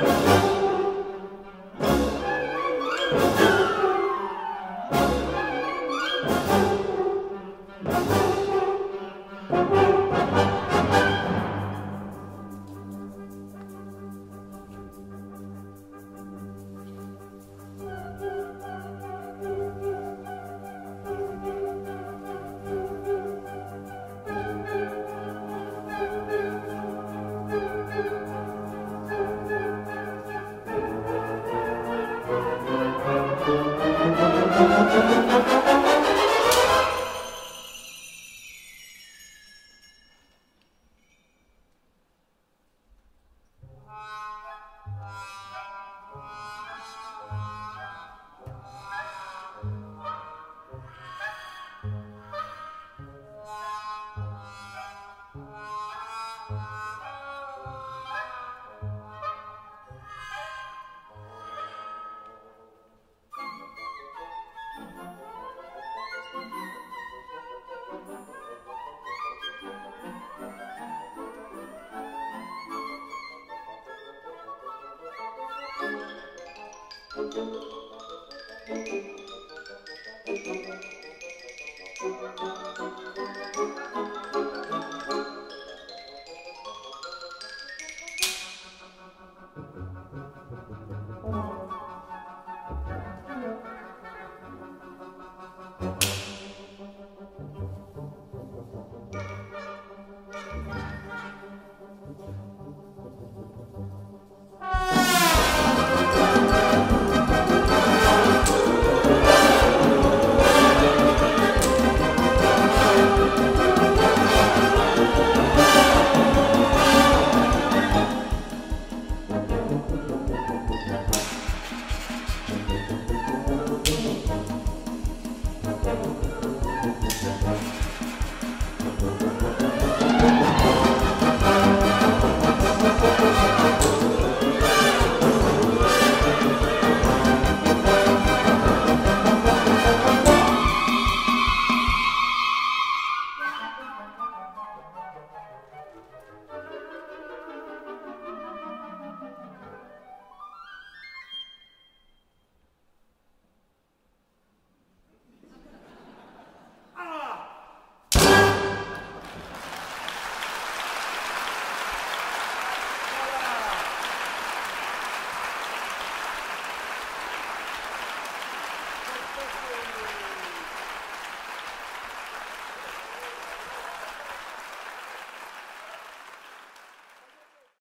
Thank you. Thank you. Thank you. Thank